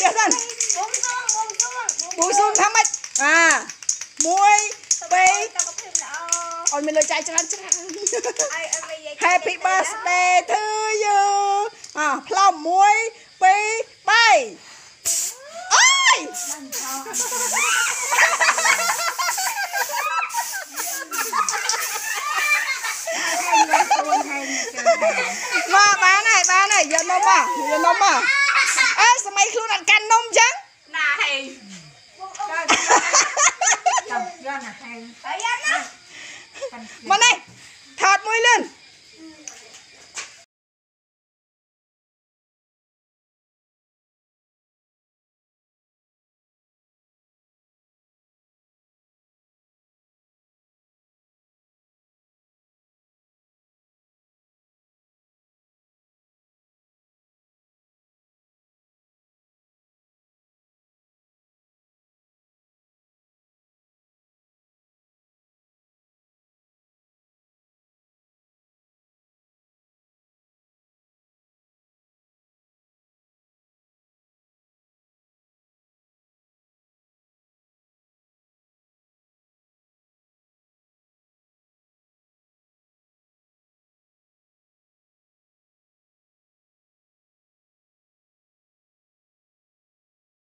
ទៀតសិនបួងសួងថាម៉េចអា1 2អូនមានលុយចាយច្រើនច្រើន Happy birthday to you អ่าផ្លុំ1 2 3អើយមកបានហើយបានហើយយកនំមកយកនំមក អើសម័យខ្លួនអត់កាន់នំអញ្ចឹងណាហេចាំយកណាហែងហើយយ៉ាណាមកនេះថតមួយលឿន